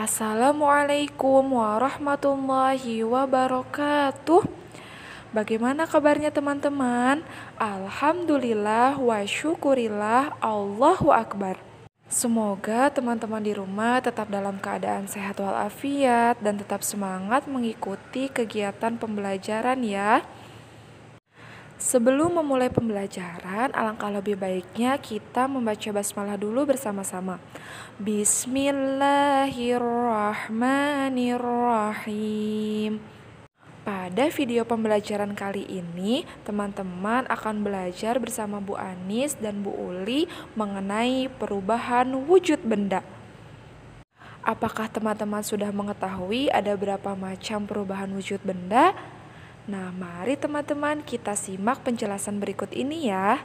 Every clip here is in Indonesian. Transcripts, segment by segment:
Assalamualaikum warahmatullahi wabarakatuh. Bagaimana kabarnya teman-teman? Alhamdulillah wa syukurillah Allahu Akbar. Semoga teman-teman di rumah tetap dalam keadaan sehat walafiat dan tetap semangat mengikuti kegiatan pembelajaran ya. Sebelum memulai pembelajaran, alangkah lebih baiknya kita membaca basmalah dulu bersama-sama. Bismillahirrahmanirrahim. Pada video pembelajaran kali ini, teman-teman akan belajar bersama Bu Anis dan Bu Uli mengenai perubahan wujud benda. Apakah teman-teman sudah mengetahui ada berapa macam perubahan wujud benda? Nah, mari teman-teman kita simak penjelasan berikut ini ya.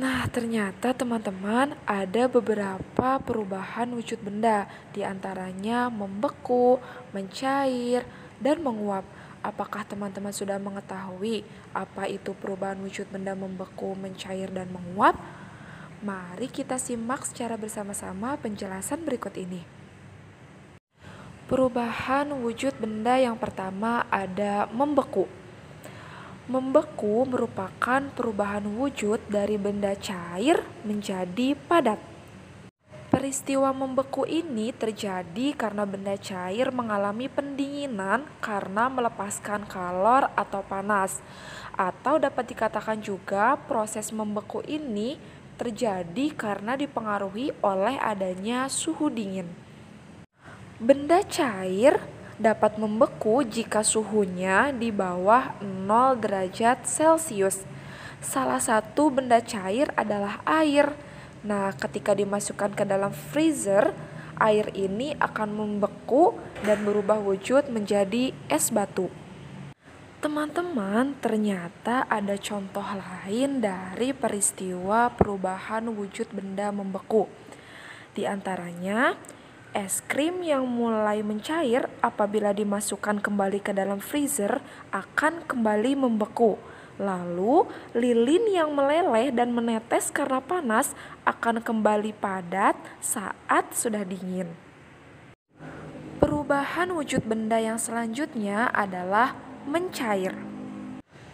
Nah, ternyata teman-teman ada beberapa perubahan wujud benda, di antaranya membeku, mencair, dan menguap. Apakah teman-teman sudah mengetahui apa itu perubahan wujud benda membeku, mencair, dan menguap? Mari kita simak secara bersama-sama penjelasan berikut ini. Perubahan wujud benda yang pertama ada membeku. Membeku merupakan perubahan wujud dari benda cair menjadi padat. Peristiwa membeku ini terjadi karena benda cair mengalami pendinginan karena melepaskan kalor atau panas. Atau dapat dikatakan juga proses membeku ini terjadi karena dipengaruhi oleh adanya suhu dingin. Benda cair dapat membeku jika suhunya di bawah 0 derajat Celcius. Salah satu benda cair adalah air. Nah, ketika dimasukkan ke dalam freezer, air ini akan membeku dan berubah wujud menjadi es batu. Teman-teman, ternyata ada contoh lain dari peristiwa perubahan wujud benda membeku. Di antaranya, Es krim yang mulai mencair apabila dimasukkan kembali ke dalam freezer akan kembali membeku. Lalu, lilin yang meleleh dan menetes karena panas akan kembali padat saat sudah dingin. Perubahan wujud benda yang selanjutnya adalah mencair.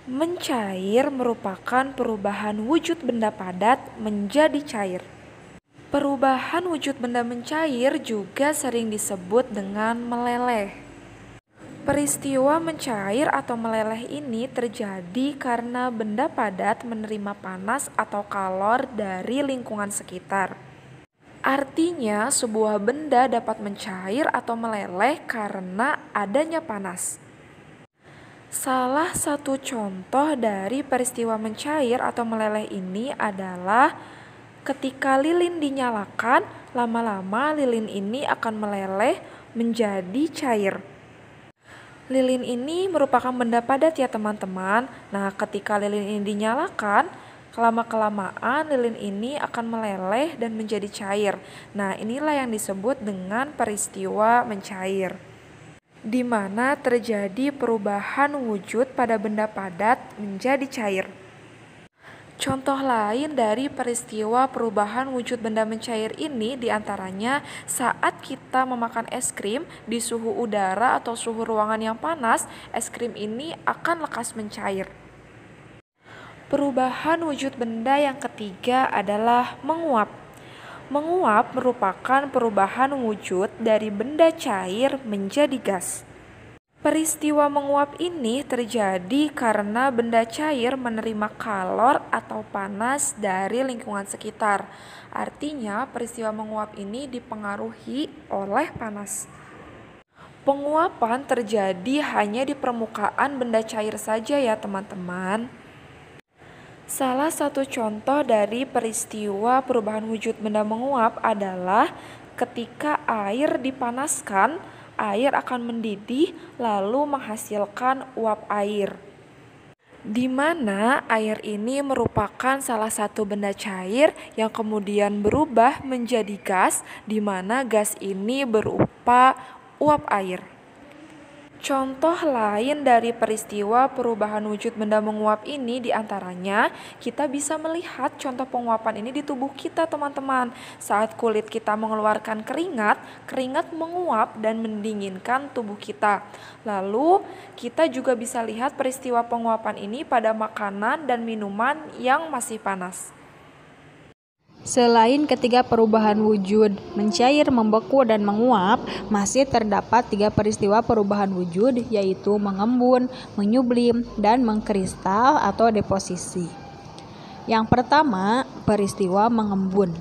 Mencair merupakan perubahan wujud benda padat menjadi cair. Perubahan wujud benda mencair juga sering disebut dengan meleleh. Peristiwa mencair atau meleleh ini terjadi karena benda padat menerima panas atau kalor dari lingkungan sekitar. Artinya, sebuah benda dapat mencair atau meleleh karena adanya panas. Salah satu contoh dari peristiwa mencair atau meleleh ini adalah Ketika lilin dinyalakan, lama-lama lilin ini akan meleleh menjadi cair. Lilin ini merupakan benda padat ya teman-teman. Nah, ketika lilin ini dinyalakan, kelama-kelamaan lilin ini akan meleleh dan menjadi cair. Nah, inilah yang disebut dengan peristiwa mencair. Di mana terjadi perubahan wujud pada benda padat menjadi cair. Contoh lain dari peristiwa perubahan wujud benda mencair ini di antaranya saat kita memakan es krim di suhu udara atau suhu ruangan yang panas, es krim ini akan lekas mencair. Perubahan wujud benda yang ketiga adalah menguap. Menguap merupakan perubahan wujud dari benda cair menjadi gas. Peristiwa menguap ini terjadi karena benda cair menerima kalor atau panas dari lingkungan sekitar. Artinya, peristiwa menguap ini dipengaruhi oleh panas. Penguapan terjadi hanya di permukaan benda cair saja ya, teman-teman. Salah satu contoh dari peristiwa perubahan wujud benda menguap adalah ketika air dipanaskan air akan mendidih lalu menghasilkan uap air. Di mana air ini merupakan salah satu benda cair yang kemudian berubah menjadi gas, di mana gas ini berupa uap air. Contoh lain dari peristiwa perubahan wujud benda menguap ini di antaranya kita bisa melihat contoh penguapan ini di tubuh kita teman-teman. Saat kulit kita mengeluarkan keringat, keringat menguap dan mendinginkan tubuh kita. Lalu kita juga bisa lihat peristiwa penguapan ini pada makanan dan minuman yang masih panas. Selain ketiga perubahan wujud, mencair, membeku, dan menguap, masih terdapat tiga peristiwa perubahan wujud, yaitu mengembun, menyublim, dan mengkristal atau deposisi. Yang pertama, peristiwa mengembun.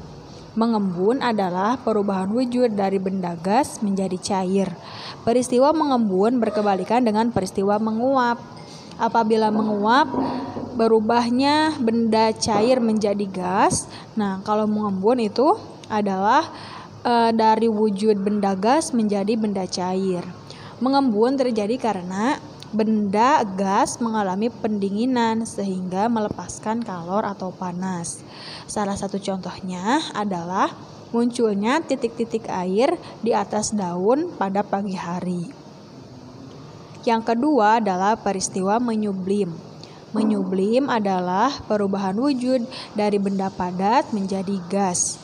Mengembun adalah perubahan wujud dari benda gas menjadi cair. Peristiwa mengembun berkebalikan dengan peristiwa menguap. Apabila menguap, berubahnya benda cair menjadi gas. Nah, kalau mengembun itu adalah e, dari wujud benda gas menjadi benda cair. Mengembun terjadi karena benda gas mengalami pendinginan sehingga melepaskan kalor atau panas. Salah satu contohnya adalah munculnya titik-titik air di atas daun pada pagi hari. Yang kedua adalah peristiwa menyublim. Menyublim adalah perubahan wujud dari benda padat menjadi gas.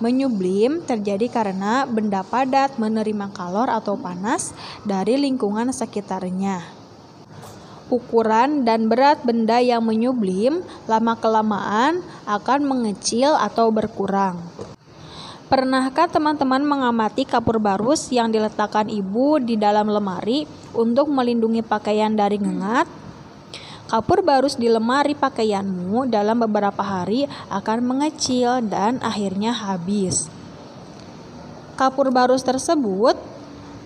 Menyublim terjadi karena benda padat menerima kalor atau panas dari lingkungan sekitarnya. Ukuran dan berat benda yang menyublim lama-kelamaan akan mengecil atau berkurang. Pernahkah teman-teman mengamati kapur barus yang diletakkan ibu di dalam lemari untuk melindungi pakaian dari ngengat? Kapur barus di lemari pakaianmu dalam beberapa hari akan mengecil dan akhirnya habis. Kapur barus tersebut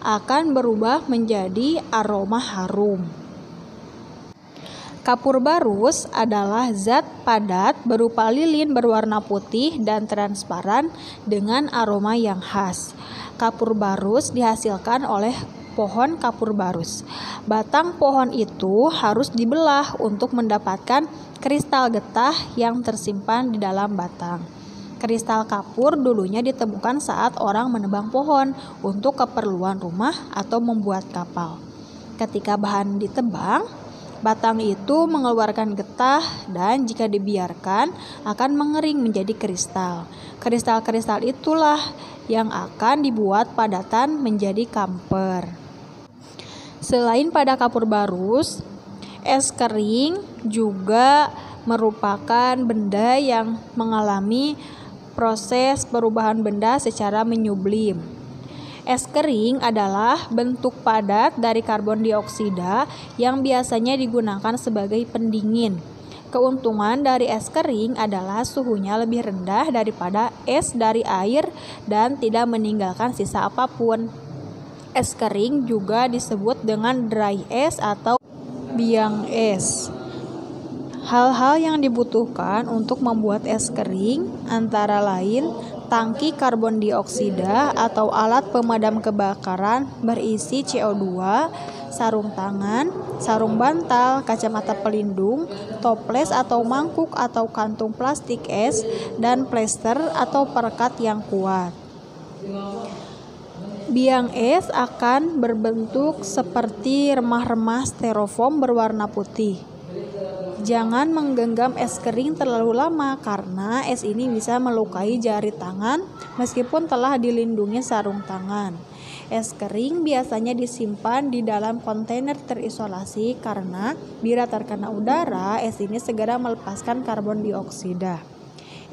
akan berubah menjadi aroma harum. Kapur barus adalah zat padat berupa lilin berwarna putih dan transparan dengan aroma yang khas. Kapur barus dihasilkan oleh pohon kapur barus. Batang pohon itu harus dibelah untuk mendapatkan kristal getah yang tersimpan di dalam batang. Kristal kapur dulunya ditemukan saat orang menebang pohon untuk keperluan rumah atau membuat kapal. Ketika bahan ditebang, batang itu mengeluarkan getah dan jika dibiarkan akan mengering menjadi kristal. Kristal-kristal itulah yang akan dibuat padatan menjadi kamper. Selain pada kapur barus, es kering juga merupakan benda yang mengalami proses perubahan benda secara menyublim. Es kering adalah bentuk padat dari karbon dioksida yang biasanya digunakan sebagai pendingin. Keuntungan dari es kering adalah suhunya lebih rendah daripada es dari air dan tidak meninggalkan sisa apa pun. Es kering juga disebut dengan dry ice atau biang es. Hal-hal yang dibutuhkan untuk membuat es kering antara lain tangki karbon dioksida atau alat pemadam kebakaran berisi CO2, sarung tangan, sarung bantal, kacamata pelindung, toples atau mangkuk atau kantung plastik es, dan plester atau perekat yang kuat. Biang es akan berbentuk seperti remah-remah styrofoam berwarna putih. Jangan menggenggam es kering terlalu lama karena es ini bisa melukai jari tangan meskipun telah dilindungi sarung tangan. Es kering biasanya disimpan di dalam kontainer terisolasi karena bila terkena udara, es ini segera melepaskan karbon dioksida.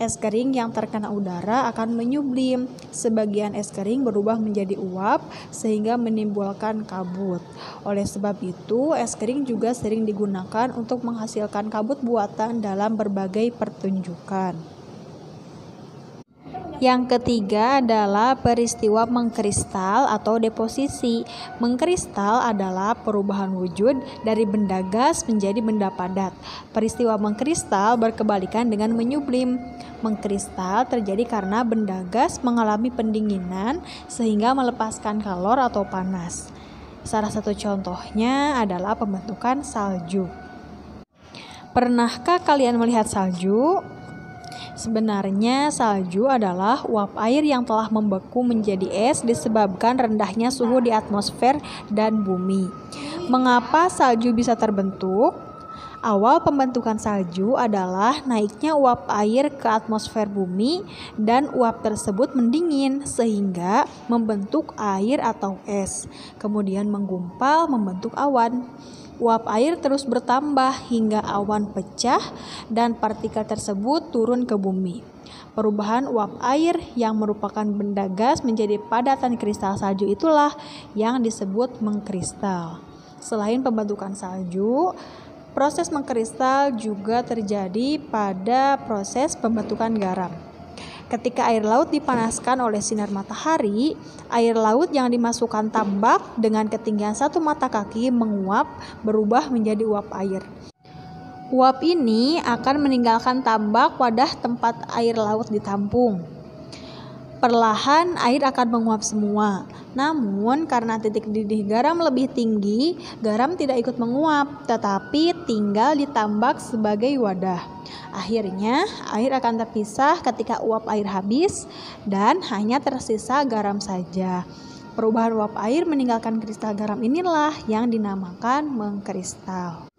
Es kering yang terkena udara akan menyublim. Sebagian es kering berubah menjadi uap sehingga menimbulkan kabut. Oleh sebab itu, es kering juga sering digunakan untuk menghasilkan kabut buatan dalam berbagai pertunjukan. Yang ketiga adalah peristiwa mengkristal atau deposisi. Mengkristal adalah perubahan wujud dari benda gas menjadi benda padat. Peristiwa mengkristal berkebalikan dengan menyublim. Mengkristal terjadi karena benda gas mengalami pendinginan sehingga melepaskan kalor atau panas. Salah satu contohnya adalah pembentukan salju. Pernahkah kalian melihat salju? Sebenarnya salju adalah uap air yang telah membeku menjadi es disebabkan rendahnya suhu di atmosfer dan bumi. Mengapa salju bisa terbentuk? Awal pembentukan salju adalah naiknya uap air ke atmosfer bumi dan uap tersebut mendingin sehingga membentuk air atau es, kemudian menggumpal membentuk awan. Uap air terus bertambah hingga awan pecah dan partikel tersebut turun ke bumi. Perubahan uap air yang merupakan benda gas menjadi padatan kristal salju itulah yang disebut mengkristal. Selain pembentukan salju, proses mengkristal juga terjadi pada proses pembentukan garam. Ketika air laut dipanaskan oleh sinar matahari, air laut yang dimasukkan tambak dengan ketinggian satu mata kaki menguap berubah menjadi uap air. Uap ini akan meninggalkan tambak wadah tempat air laut ditampung. Perlahan air akan menguap semua. Namun karena titik didih garam lebih tinggi, garam tidak ikut menguap, tetapi tinggal ditambak sebagai wadah. Akhirnya, air akan terpisah ketika uap air habis dan hanya tersisa garam saja. Perubahan uap air meninggalkan kristal garam inilah yang dinamakan mengkristal.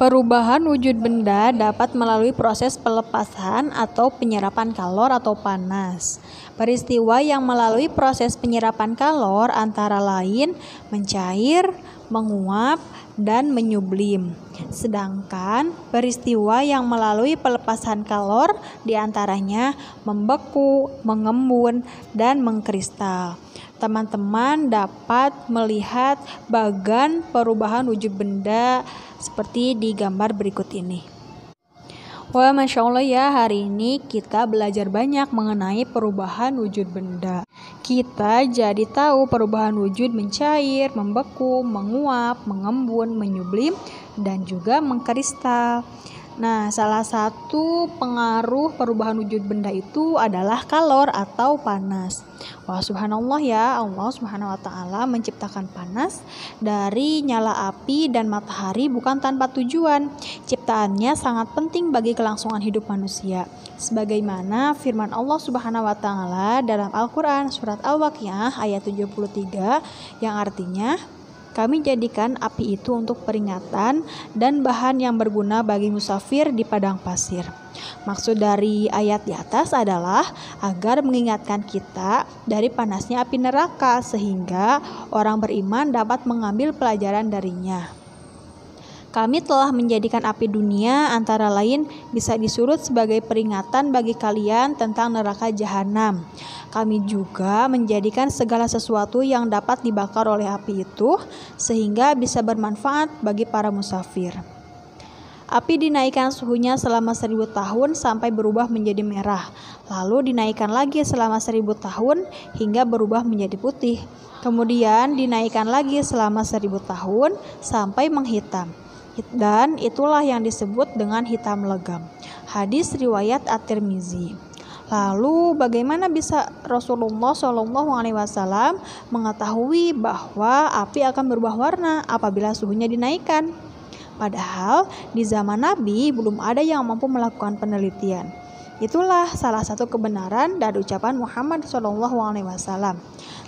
Perubahan wujud benda dapat melalui proses pelepasan atau penyerapan kalor atau panas. Peristiwa yang melalui proses penyerapan kalor antara lain mencair, menguap, dan menyublim. Sedangkan peristiwa yang melalui pelepasan kalor di antaranya membeku, mengembun, dan mengkristal. Teman-teman dapat melihat bagan perubahan wujud benda seperti di gambar berikut ini. Wah, Masya Allah ya, hari ini kita belajar banyak mengenai perubahan wujud benda. Kita jadi tahu perubahan wujud mencair, membeku, menguap, mengembun, menyublim, dan juga mengkristal. Nah, salah satu pengaruh perubahan wujud benda itu adalah kalor atau panas. Wah, subhanallah ya, Allah Subhanahu wa taala menciptakan panas dari nyala api dan matahari bukan tanpa tujuan. Ciptaannya sangat penting bagi kelangsungan hidup manusia. Sebagaimana firman Allah Subhanahu wa taala dalam Al-Qur'an surat Al-Waqiah ayat 73 yang artinya kami jadikan api itu untuk peringatan dan bahan yang berguna bagi musafir di padang pasir. Maksud dari ayat di atas adalah agar mengingatkan kita dari panasnya api neraka, sehingga orang beriman dapat mengambil pelajaran darinya. Kami telah menjadikan api dunia antara lain bisa disurut sebagai peringatan bagi kalian tentang neraka jahanam. Kami juga menjadikan segala sesuatu yang dapat dibakar oleh api itu sehingga bisa bermanfaat bagi para musafir. Api dinaikkan suhunya selama seribu tahun sampai berubah menjadi merah, lalu dinaikkan lagi selama seribu tahun hingga berubah menjadi putih. Kemudian dinaikkan lagi selama seribu tahun sampai menghitam dan itulah yang disebut dengan hitam legam. Hadis riwayat At-Tirmizi. Lalu bagaimana bisa Rasulullah Shallallahu Alaihi Wasallam mengetahui bahwa api akan berubah warna apabila suhunya dinaikkan? Padahal di zaman Nabi belum ada yang mampu melakukan penelitian. Itulah salah satu kebenaran dari ucapan Muhammad Shallallahu Alaihi Wasallam.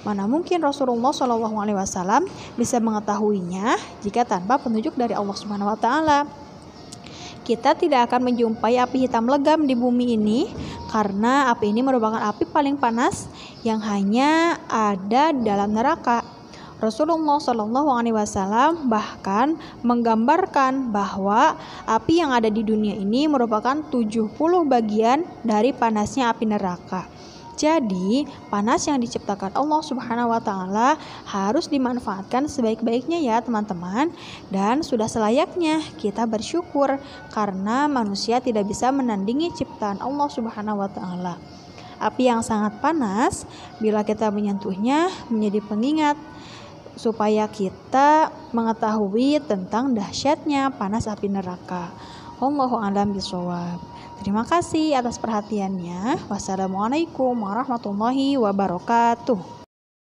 Mana mungkin Rasulullah Shallallahu Alaihi Wasallam bisa mengetahuinya jika tanpa petunjuk dari Allah Subhanahu Wa Taala. Kita tidak akan menjumpai api hitam legam di bumi ini karena api ini merupakan api paling panas yang hanya ada dalam neraka. Rasulullah Shallallahu Alaihi Wasallam bahkan menggambarkan bahwa api yang ada di dunia ini merupakan 70 bagian dari panasnya api neraka. Jadi, panas yang diciptakan Allah Subhanahu wa taala harus dimanfaatkan sebaik-baiknya ya, teman-teman. Dan sudah selayaknya kita bersyukur karena manusia tidak bisa menandingi ciptaan Allah Subhanahu wa taala. Api yang sangat panas bila kita menyentuhnya menjadi pengingat supaya kita mengetahui tentang dahsyatnya panas api neraka. Allahu a'lam bishawab. Terima kasih atas perhatiannya. Wassalamualaikum warahmatullahi wabarakatuh.